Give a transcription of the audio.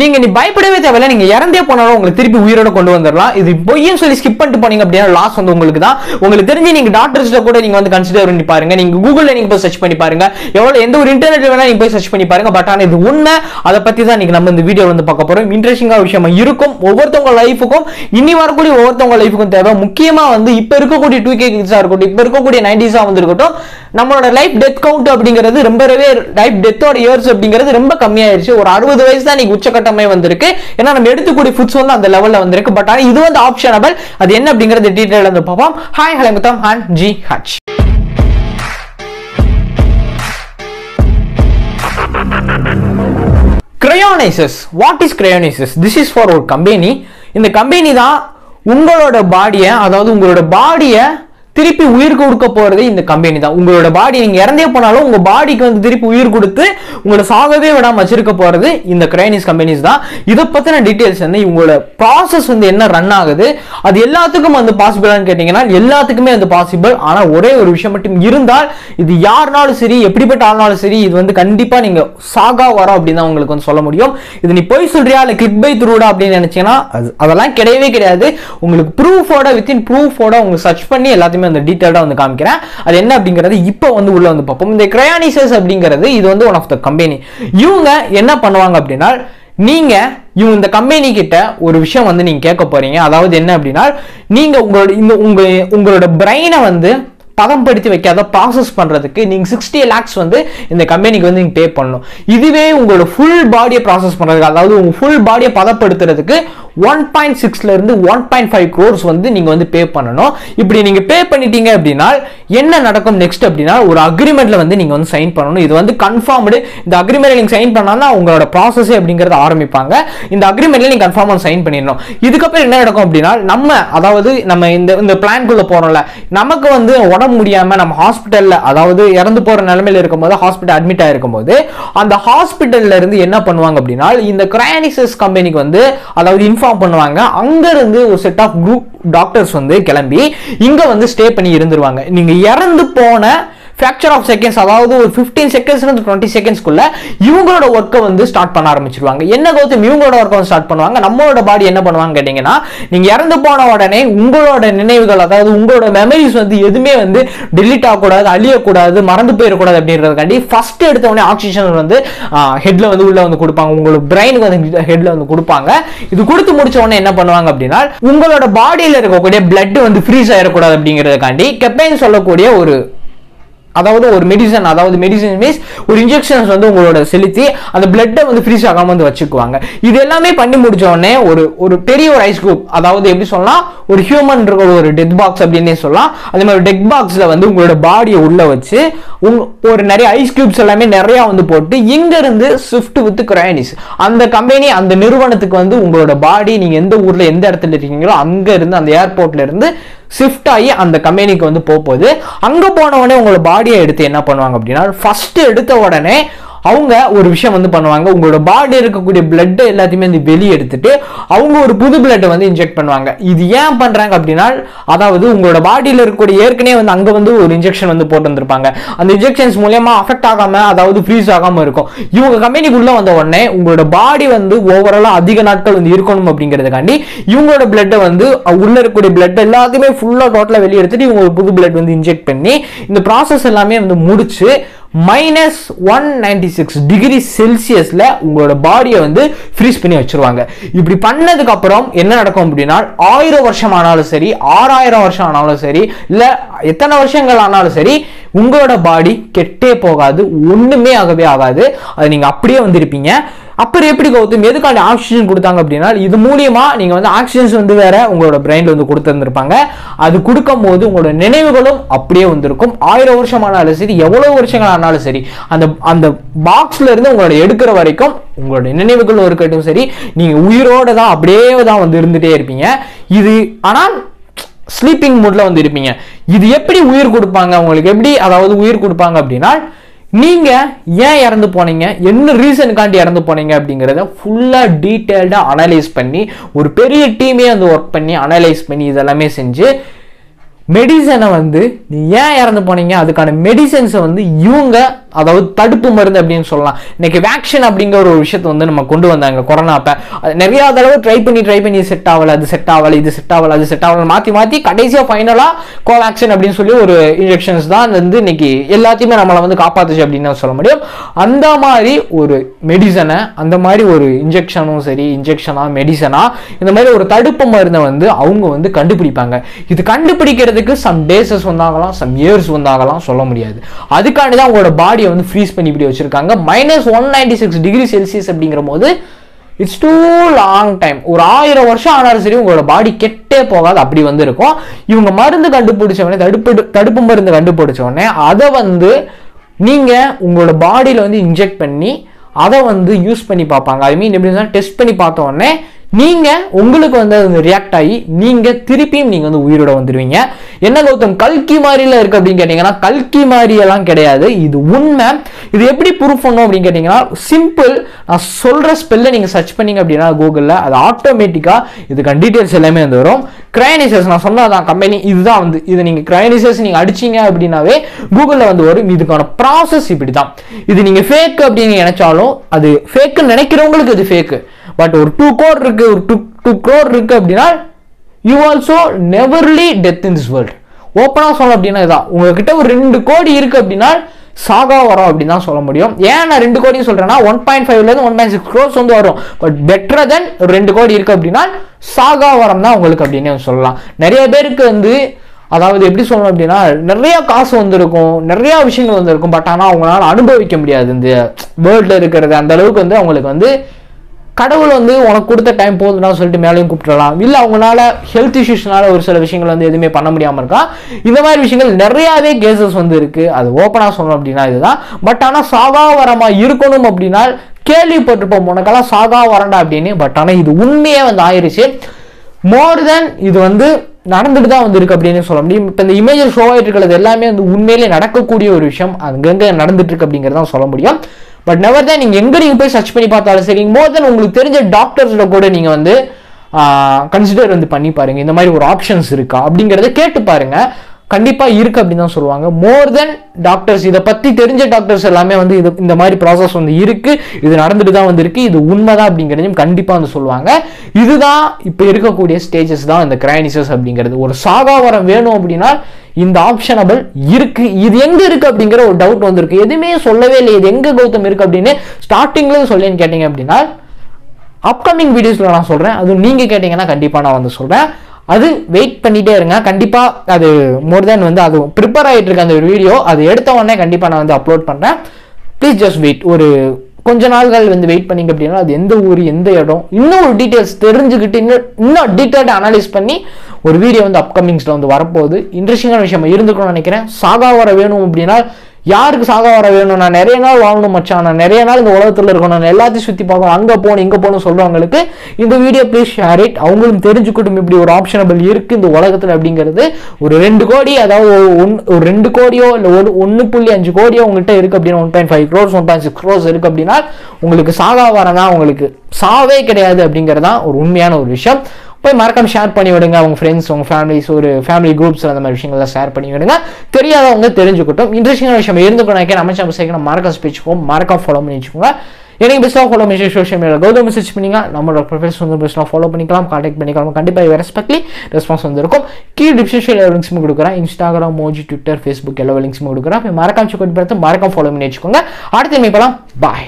நீங்க நீ பயப்படவே தேவையில்ல. நீங்க இறந்தே போனாலும் உங்களுக்கு திருப்பி உயிரோட கொண்டு வந்துடலாம். இது பொய்யும் சொல்லி ஸ்கிப் பண்ணிட்டு போனீங்க அப்படின்னா லாஸ் வந்து உங்களுக்கு தான். உங்களுக்கு தெரிஞ்சு நீங்க டாக்டர்ஸ்ல கூட நீங்க வந்து கன்சிடர் பண்ணி பாருங்க. நீங்க கூகுள்ல நீங்க போய் சர்ச் பண்ணி பாருங்க. எவ்வளவு எந்த ஒரு இன்டர்நெட் வேணா நீங்க போய் சர்ச் பண்ணி பாருங்க. பட் ஆனா இது உண்மை. அதை பத்தி தான் நீங்க நம்ம இந்த வீடியோ வந்து பார்க்க போறோம். இன்ட்ரெஸ்டிங்கா விஷயமா இருக்கும். ஒவ்வொருத்தவங்க லைஃபுக்கும் இனி வரக்கூடிய ஒவ்வொருத்தவங்க லைஃபுக்கும் தேவை. முக்கியமா வந்து இப்ப இருக்கக்கூடிய டூ கே கிட்ஸா இருக்கட்டும் இப்ப இருக்கக்கூடிய நைன்டிஸா வந்து இருக்கட்டும் நம்மளோட லைஃப் டெத் கவுண்ட் அப்படிங்கிறது ரொம்பவே லைஃப் டெத்தோட இயர்ஸ் அப்படிங்கிறது ரொம்ப கம்மியாயிருச்சு. ஒரு அறுபது வயசு தான் நீங்க உச்சக்கட்டமே வந்திருக்கு. ஏன்னா நம்ம எடுத்துக்கூடிய ஃபுட்ஸ் வந்து அந்த லெவலில் வந்திருக்கு. பட் ஆனால் இது வந்து ஆப்ஷனபிள் அது என்ன அப்படிங்கிறது டீட்டெயில் வந்து பார்ப்போம். ஹாய் ஹலோ முத்தம். ஹான் ஜி H cryonics what is cryonics this is for ஒரு கம்பெனி இந்த கம்பெனி தான் உங்களோட பாடியை அதாவது உங்களோட பாடியை திருப்பி உயிர் கொடுக்க போறது இந்த கம்பெனி தான். உங்களோட பாடி நீங்க இறந்தே போனாலும் உங்க பாடிக்கு வந்து திருப்பி உயிர் கொடுத்து உங்களை சாகவே விடாம வச்சிருக்க போறது இந்த கிரைனிஸ் கம்பெனிஸ் தான். இதை பத்தின டீட்டெயில்ஸ் வந்து இவங்களோட ப்ராசஸ் வந்து என்ன ரன் ஆகுது அது எல்லாத்துக்கும் வந்து பாசிபிளான்னு கேட்டீங்கன்னா எல்லாத்துக்குமே அது பாசிபிள் ஆனா ஒரே ஒரு விஷயம் மட்டும் இருந்தால் இது யாருனாலும் சரி எப்படிப்பட்ட ஆள்னாலும் சரி இது வந்து கண்டிப்பா நீங்க சாகா வரோம் அப்படின்னு தான் உங்களுக்கு வந்து சொல்ல முடியும். இது நீ போய் சொல்றியா இல்ல கிளிக் பை த்ரூடா அப்படின்னு நினைச்சீங்கன்னா அது அதெல்லாம் கிடையவே கிடையாது. உங்களுக்கு ப்ரூஃபோட வித்தின் ப்ரூஃபோட உங்களுக்கு சர்ச் பண்ணி எல்லாத்தையுமே அந்த டீட்டெயிலாக வந்து காமிக்கிறேன். அது என்ன அப்படிங்கிறது இப்போ வந்து உள்ள வந்து பார்ப்போம். இந்த கிரையானிசஸ் அப்படிங்கிறது இது வந்து ஒன் ஆஃப் த கம்பெனி இவங்க என்ன பண்ணுவாங்க அப்படின்னா நீங்க இவங்க இந்த கம்பெனி கிட்ட ஒரு விஷயம் வந்து நீங்க கேட்க போறீங்க. அதாவது என்ன அப்படின்னா நீங்க உங்களோட இந்த உங்கள் உங்களோட பிரெயினை வந்து பதம்படுத்தி வைக்காத ப்ராசஸ் பண்றதுக்கு நீங்க சிக்ஸ்டி லேக்ஸ் வந்து இந்த கம்பெனிக்கு வந்து நீங்கள் பே பண்ணணும். இதுவே உங்களோட ஃபுல் பாடியை ப்ராசஸ் பண்றதுக்கு அதாவது உங்கள் ஃபுல் பாடியை பதப்படுத்துறதுக்கு ஒன் பாயிண்ட் சிக்ஸ்ல இருந்து ஒன் பாயிண்ட் ஃபைவ் க்ரோர்ஸ் வந்து நீங்கள் வந்து பே பண்ணணும். இப்படி நீங்கள் பே பண்ணிட்டீங்க அப்படின்னா என்ன நடக்கும் நெக்ஸ்ட் அப்படின்னா ஒரு அக்ரிமெண்ட்டில் வந்து நீங்கள் வந்து சைன் பண்ணணும். இது வந்து கன்ஃபார்ம்டு இந்த அக்ரிமெண்ட் நீங்கள் சைன் பண்ணா உங்களோட ப்ராசஸ் அப்படிங்கிறத ஆரம்பிப்பாங்க. இந்த அக்ரிமெண்ட்டில் நீங்கள் கன்ஃபார்ம் சைன் பண்ணிடணும். இதுக்கப்புறம் என்ன நடக்கும் அப்படின்னா நம்ம அதாவது நம்ம இந்த இந்த பிளான்குள்ளே போகிறோம்ல நமக்கு வந்து உடம்பு முடியாமல் நம்ம ஹாஸ்பிட்டலில் அதாவது இறந்து போகிற நிலமையில் இருக்கும்போது ஹாஸ்பிட்டல் அட்மிட் ஆயிருக்கும் போது அந்த ஹாஸ்பிட்டல்ல இருந்து என்ன பண்ணுவாங்க அப்படின்னா இந்த கிரானிசஸ் கம்பெனிக்கு வந்து அதாவது இன்ஃபார்ம் பண்ணுவாங்க. அங்க இருந்து ஒரு செட் ஆஃப் குரூப் டாக்டர்ஸ் வந்து கிளம்பி இங்க வந்து ஸ்டே பண்ணி இருந்துருவாங்க. நீங்க இறந்து போன ஃபிராக்சர் ஆஃப் செகண்ட்ஸ் அதாவது ஒரு ஃபிஃப்டீன் செகண்ட்ஸ் இருந்து டுவெண்ட்டி செகண்ட்ஸ்க்குள்ள இவங்களோட ஒர்க்கை வந்து ஸ்டார்ட் பண்ண ஆரம்பிச்சிருவாங்க. என்ன கௌதம்? இவங்களோட ஒர்க்கை வந்து ஸ்டார்ட் பண்ணுவாங்க. நம்மளோட பாடி என்ன பண்ணுவாங்க கேட்டீங்கன்னா நீங்க இறந்து போன உடனே உங்களோட நினைவுகள் அதாவது உங்களோட மெமரிஸ் வந்து எதுவுமே வந்து டெலிட் ஆகக்கூடாது அழியக்கூடாது மறந்து போயிடக்கூடாது அப்படின்றதுக்காண்டி ஃபர்ஸ்ட் எடுத்த உடனே ஆக்சிஜன் வந்து ஹெட்ல வந்து உள்ள வந்து கொடுப்பாங்க. உங்களுக்கு பிரெயினுக்கு வந்து ஹெட்ல வந்து கொடுப்பாங்க. இது கொடுத்து முடிச்ச உடனே என்ன பண்ணுவாங்க அப்படின்னா உங்களோட பாடியில் இருக்கக்கூடிய பிளட் வந்து ஃப்ரீஸ் ஆயிடக்கூடாது அப்படிங்கிறதுக்காண்டி கெப்பைன் சொல்லக்கூடிய ஒரு அதாவது ஒரு மெடிசன் அதாவது மெடிசன் மீன்ஸ் ஒரு இன்ஜெக்ஷன்ஸ் வந்து உங்களோட செலுத்தி அந்த பிளட்டை வந்து ஃப்ரீஸ் ஆகாமல் வந்து வச்சுக்குவாங்க. இது எல்லாமே பண்ணி முடிச்ச உடனே ஒரு ஒரு பெரிய ஒரு ஐஸ் குரூப் அதாவது எப்படி சொல்லலாம் ஒரு ஹியூமன் இருக்கிற ஒரு டெத் பாக்ஸ் அப்படின்னே சொல்லலாம். அதே மாதிரி டெத் பாக்ஸில் வந்து உங்களோட பாடியை உள்ளே வச்சு ஒரு நிறைய ஐஸ் கியூப்ஸ் எல்லாமே நிறையா வந்து போட்டு இங்கேருந்து ஸ்விஃப்ட் வித் கிரானிஸ் அந்த கம்பெனி அந்த நிறுவனத்துக்கு வந்து உங்களோட பாடி நீங்கள் எந்த ஊரில் எந்த இடத்துல இருக்கீங்களோ அங்கேருந்து அந்த ஏர்போர்ட்லேருந்து ஷிஃப்ட் ஆகி அந்த கம்பெனிக்கு வந்து போக போகுது அங்கே போன உடனே உங்களோட பாடியை எடுத்து என்ன பண்ணுவாங்க அப்படின்னா ஃபஸ்ட்டு எடுத்த உடனே அவங்க ஒரு விஷயம் வந்து பண்ணுவாங்க. உங்களோட பாடி இருக்கக்கூடிய பிளட்டை எல்லாத்தையுமே வந்து வெளியே எடுத்துட்டு அவங்க ஒரு புது பிளட்டை வந்து இன்ஜெக்ட் பண்ணுவாங்க. இது ஏன் பண்ணுறாங்க அப்படின்னா அதாவது உங்களோட பாடியில் இருக்கக்கூடிய ஏற்கனவே வந்து அங்கே வந்து ஒரு இன்ஜெக்ஷன் வந்து போட்டு வந்திருப்பாங்க. அந்த இன்ஜெக்ஷன்ஸ் மூலியமா அஃபெக்ட் ஆகாமல் அதாவது ஃப்ரீஸ் ஆகாமல் இருக்கும். இவங்க கம்பெனிக்குள்ளே வந்த உடனே உங்களோட பாடி வந்து ஓவராலாக அதிக நாட்கள் வந்து இருக்கணும் அப்படிங்கிறதுக்காண்டி இவங்களோட பிளட்டை வந்து உள்ள இருக்கக்கூடிய பிளட் எல்லாத்தையுமே ஃபுல்லாக டோட்டலாக வெளியே எடுத்துட்டு இவங்க ஒரு புது பிளட் வந்து இன்ஜெக்ட் பண்ணி இந்த ப்ராசஸ் எல்லாமே வந்து முடிச்சு minus one ninety six degree செல்சியஸில் உங்களோட பாடியை வந்து ஃப்ரீஸ் பண்ணி வச்சிருவாங்க. இப்படி பண்ணதுக்கு அப்புறம் என்ன நடக்கும் அப்படின்னா ஆயிரம் வருஷம் ஆனாலும் சரி ஆறாயிரம் வருஷம் ஆனாலும் சரி இல்லை எத்தனை வருஷங்கள் ஆனாலும் சரி உங்களோட பாடி கெட்டே போகாது ஒன்றுமே ஆகவே ஆகாது. அது நீங்கள் அப்படியே வந்திருப்பீங்க. அப்புறம் எப்படி கௌதம்? எதுக்காண்டி ஆக்சிஜன் கொடுத்தாங்க அப்படின்னா இது மூலியமா நீங்க வந்து ஆக்சிஜன்ஸ் வந்து வேற உங்களோட பிரெயின்ல வந்து கொடுத்துருந்துருப்பாங்க. அது கொடுக்கும் போது உங்களோட நினைவுகளும் அப்படியே வந்திருக்கும். ஆயிரம் வருஷம் ஆனாலும் சரி எவ்வளவு வருஷங்கள் ஆனாலும் சரி அந்த அந்த பாக்ஸ்ல இருந்து உங்களோட எடுக்கிற வரைக்கும் உங்களோட நினைவுகளும் இருக்கட்டும் சரி நீங்க உயிரோட தான் அப்படியே தான் வந்து இருந்துட்டே இருப்பீங்க. இது ஆனால் ஸ்லீப்பிங் மூட்ல வந்து இருப்பீங்க. இது எப்படி உயிர் கொடுப்பாங்க? உங்களுக்கு எப்படி அதாவது உயிர் கொடுப்பாங்க அப்படின்னா நீங்க ஏன் இறந்து போனீங்க? என்ன ரீசனுக்காண்டி இறந்து போனீங்க அப்படிங்கிறத ஃபுல்லாக டீட்டெயில்டாக அனலைஸ் பண்ணி ஒரு பெரிய டீமே வந்து ஒர்க் பண்ணி அனலைஸ் பண்ணி இதெல்லாமே செஞ்சு மெடிசனை வந்து நீ ஏன் இறந்து போனீங்க? அதுக்கான மெடிசன்ஸை வந்து இவங்க அதாவது தடுப்பு மருந்து அப்படின்னு சொல்லலாம். இன்னைக்கு வேக்சின் அப்படிங்கிற ஒரு விஷயத்தை வந்து நம்ம கொண்டு வந்தாங்க கொரோனா அப்போ. நிறைய தடவை ட்ரை பண்ணி ட்ரை பண்ணி செட் ஆகல அது செட் ஆகல இது செட் ஆகல அது செட் ஆகல மாற்றி மாற்றி கடைசியாக ஃபைனலாக கோவேக்சின் அப்படின்னு சொல்லி ஒரு இன்ஜெக்ஷன்ஸ் தான் வந்து இன்னைக்கு எல்லாத்தையுமே நம்மளை வந்து காப்பாத்துச்சு அப்படின்னு சொல்ல முடியும். அந்த மாதிரி ஒரு மெடிசனை அந்த மாதிரி ஒரு இன்ஜெக்ஷனும் சரி இன்ஜெக்ஷனா மெடிசனா இந்த மாதிரி ஒரு தடுப்பு மருந்தை வந்து அவங்க வந்து கண்டுபிடிப்பாங்க. இது கண்டுபிடிக்கிறதுக்கு சம் டேசஸ் வந்தாகலாம் சம் இயர்ஸ் வந்தாகலாம் சொல்ல முடியாது. அதுக்காண்டி தான் அவங்களோட பாடியை வந்து ஃப்ரீஸ் பண்ணி இப்படி வச்சிருக்காங்க. Minus one ninety six degree Celsius அப்படிங்கிற போது இட்ஸ் டூ லாங் டைம் ஒரு ஆயிரம் வருஷம் ஆனாலும் சரி உங்களோட பாடி கெட்டே போகாது. அப்படி வந்து இருக்கும். இவங்க மருந்து கண்டுபிடிச்ச உடனே தடுப்பு தடுப்பு மருந்து கண்டுபிடிச்ச உடனே அதை வந்து நீங்கள் உங்களோட பாடியில் வந்து இன்ஜெக்ட் பண்ணி அதை வந்து யூஸ் பண்ணி பார்ப்பாங்க. ஐ மீன் எப்படி டெஸ்ட் பண்ணி பார்த்த நீங்கள் நீங்க உங்களுக்கு வந்து அது ரியாக்ட் ஆகி நீங்க திருப்பியும் நீங்க வந்து உயிரோட வந்துடுவீங்க என்ன கௌதம்? கல்கி மாதிரில இருக்கு அப்படின்னு கேட்டீங்கன்னா கல்கி மாதிரி எல்லாம் கிடையாது. இது உண்மை. இது எப்படி ப்ரூஃப் பண்ணும் அப்படின்னு கேட்டீங்கன்னா சிம்பிள் நான் சொல்ற ஸ்பெல்ல நீங்க சர்ச் பண்ணீங்க அப்படின்னா கூகுளில் அது ஆட்டோமேட்டிக்கா இதுக்கான டீட்டெயில்ஸ் எல்லாமே வந்து வரும். கிரைனிசஸ் நான் சொன்னதான் கம்பெனி இதுதான் வந்து இது நீங்க கிரைனிசஸ் நீங்க அடிச்சீங்க அப்படின்னாவே கூகுளில் வந்து வரும். இதுக்கான ப்ராசஸ் இப்படி தான் இது நீங்க ஃபேக் அப்படின்னு நினைச்சாலும் அது ஃபேக்குன்னு நினைக்கிறவங்களுக்கு இது ஃபேக்கு பட் ஒரு டூ கோர் இருக்கு ஒரு டூ டூ க்ரோர் இருக்கு அப்படின்னா you also neverly death in this world ஓப்பனாக சொல்ல அப்படின்னா இதான். உங்ககிட்ட ஒரு ரெண்டு கோடி இருக்கு அப்படின்னா சாகா வரும் அப்படின்னு தான் சொல்ல முடியும். ஏன் நான் ரெண்டு கோடி சொல்கிறேன்னா ஒன் பாயிண்ட் ஃபைவ்லேருந்து ஒன் பாயிண்ட் சிக்ஸ் க்ரோஸ் வந்து வரும். பட் பெட்டர் தென் ரெண்டு கோடி இருக்கு அப்படின்னா சாகா வரம் தான் உங்களுக்கு அப்படின்னு சொல்லலாம். நிறைய பேருக்கு வந்து அதாவது எப்படி சொல்லணும் அப்படின்னா நிறைய காசு வந்திருக்கும் நிறைய விஷயங்கள் வந்திருக்கும். பட் ஆனால் அவங்களால அனுபவிக்க முடியாது. இந்த வேர்ல்டில் இருக்கிறது அந்த அளவுக்கு வந்து அவங்களுக்கு வந்து கடவுள் வந்து உனக்கு கொடுத்த டைம் போதுன்னா சொல்லிட்டு மேலேயும் கூப்பிட்டுடலாம். இல்லை அவங்களால ஹெல்த் இஷ்யூஸ்னால ஒரு சில விஷயங்கள் வந்து எதுவுமே பண்ண முடியாமல் இருக்கா? இந்த மாதிரி விஷயங்கள் நிறையாவே கேசஸ் வந்து இருக்குது அது ஓப்பனாக சொல்லணும் அப்படின்னா இதுதான். பட் ஆனால் சாகாவரமா இருக்கணும் அப்படின்னா கேள்விப்பட்டிருப்போம். உனக்கெல்லாம் சாகா வரண்டா அப்படின்னு. பட் ஆனால் இது உண்மையே வந்து ஆயிடுச்சு மோர் தென் இது வந்து நடந்துட்டு தான் வந்து இருக்கு அப்படின்னு சொல்ல முடியும். இப்போ இந்த இமேஜ் ஷோ ஆகிட்டு இருக்கிறது எல்லாமே வந்து உண்மையிலே நடக்கக்கூடிய ஒரு விஷயம். அங்கங்கே நடந்துட்டு இருக்கு அப்படிங்கிறதான் சொல்ல முடியும். பட் நெவர் தான் நீங்கள் எங்கே நீங்கள் போய் சர்ச் பண்ணி பார்த்தாலும் சரி மோர் தென் உங்களுக்கு தெரிஞ்ச டாக்டர்ஸில் கூட நீங்கள் வந்து கன்சிடர் வந்து பண்ணி பாருங்க. இந்த மாதிரி ஒரு ஆப்ஷன்ஸ் இருக்கா அப்படிங்கிறத கேட்டு பாருங்க. கண்டிப்பாக இருக்குது அப்படின்னு தான் சொல்லுவாங்க. மோர் தென் டாக்டர்ஸ் இதை பற்றி தெரிஞ்ச டாக்டர்ஸ் எல்லாமே வந்து இது இந்த மாதிரி ப்ராசஸ் வந்து இருக்குது இது நடந்துட்டு தான் வந்திருக்கு. இது உண்மைதான் அப்படிங்கிறதையும் கண்டிப்பாக வந்து சொல்லுவாங்க. இதுதான் இப்போ இருக்கக்கூடிய ஸ்டேஜஸ் தான் இந்த கிரைனிசஸ் அப்படிங்கிறது. ஒரு சாகாவரம் வேணும் அப்படின்னா இந்த ஆப்ஷனபிள் இருக்கு. இது எங்க இருக்கு அப்படிங்கிற ஒரு டவுட் வந்திருக்கு. எதுவுமே சொல்லவே இல்லை இது எங்க கௌதம் இருக்கு அப்படின்னு ஸ்டார்டிங்ல சொல்லேன்னு கேட்டீங்க அப்படின்னா அப்கமிங் வீடியோஸில் நான் சொல்கிறேன் அது நீங்கள் கேட்டிங்கன்னா கண்டிப்பாக நான் வந்து சொல்கிறேன் அது வெயிட் பண்ணிட்டே இருங்க. கண்டிப்பாக அது மோர் தென் வந்து அது ப்ரிப்பேர் ஆகிட்டு இருக்க அந்த ஒரு வீடியோ அது எடுத்த உடனே கண்டிப்பாக நான் வந்து அப்லோட் பண்ணுறேன் ப்ளீஸ் ஜஸ்ட் வெயிட் ஒரு கொஞ்ச நாள்கள் வந்து வெயிட் பண்ணிங்க அப்படின்னா அது எந்த ஊர் எந்த இடம் இன்னும் ஒரு டீட்டெயில்ஸ் தெரிஞ்சுக்கிட்டு இன்னும் இன்னும் டீட்டெயில்டாக அனலைஸ் பண்ணி ஒரு வீடியோ வந்து அப்கமிங்ஸில் வந்து வரப்போகுது. இன்ட்ரெஸ்டிங்கான விஷயம் இருந்துக்கணும்னு நினைக்கிறேன். சாகா வர வேணும் அப்படின்னா யாருக்கு சாக வர வேணும்? நான் நிறைய நாள் வாழணும் மச்சான். நான் நிறைய நாள் இந்த உலகத்தில் இருக்கணும். நான் எல்லாத்தையும் சுற்றி பார்க்கணும். அங்கே போகணும் இங்கே போகணும் சொல்கிறவங்களுக்கு இந்த வீடியோ ப்ளீஸ் ஷேர் இட் அவங்களும் தெரிஞ்சுக்கிட்டும் இப்படி ஒரு ஆப்ஷனபிள் இருக்குது இந்த உலகத்தில் அப்படிங்கிறது. ஒரு ரெண்டு கோடி அதாவது ஒன் ஒரு ரெண்டு கோடியோ இல்லை ஒரு ஒன்று புள்ளி அஞ்சு கோடியோ உங்கள்கிட்ட இருக்குது அப்படின்னா one point five crores one point six crores இருக்குது அப்படின்னா உங்களுக்கு சாகா வரதான் உங்களுக்கு சாவே கிடையாது அப்படிங்கிறதான் ஒரு உண்மையான ஒரு விஷயம். போய் மறக்காம ஷேர் பண்ணி விடுங்க. அவங்க ஃப்ரெண்ட்ஸ் உங்க ஃபேமிலிஸ் ஒரு ஃபேமிலி குரூப்ஸ் அந்த மாதிரி விஷயங்கள்லாம் ஷேர் பண்ணி விடுங்க. தெரியாதவங்க தெரிஞ்சுக்கிட்டும். இன்ட்ரெஸ்டிங்கான விஷயம் இருந்துக்கணும் நம்ம சேனல் சேர்க்கணும் மறக்க ஸ்பீச் ஹோம் மறக்காம ஃபாலோ பண்ணி வச்சுக்கோங்க. எனக்கு பெஸ்ட்டாக ஃபாலோ பண்ணி சோஷியல் மீடியா கௌதம் மெசேஜ் பண்ணிங்க நம்மளோட ப்ரொஃபைல்ஸ் வந்து பெஸ்ட்டாக ஃபாலோ பண்ணிக்கலாம். காண்டாக்ட் பண்ணிக்கலாம். கண்டிப்பாக ரெஸ்பெக்ட்லி ரெஸ்பான்ஸ் வந்துருக்கும். கீ டிஸ்கிரிப்ஷன் எல்லா லிங்க்ஸும் கொடுக்குறேன். இன்ஸ்டாகிராம் மோஜி ட்விட்டர் ஃபேஸ்புக் எல்லா லிங்க்ஸும் கொடுக்குறேன். மறக்காம செக் பண்ணி பார்த்து மறக்காம ஃபாலோ பண்ணி வச்சுக்கோங்க. அடுத்த மீப்பலாம் பாய்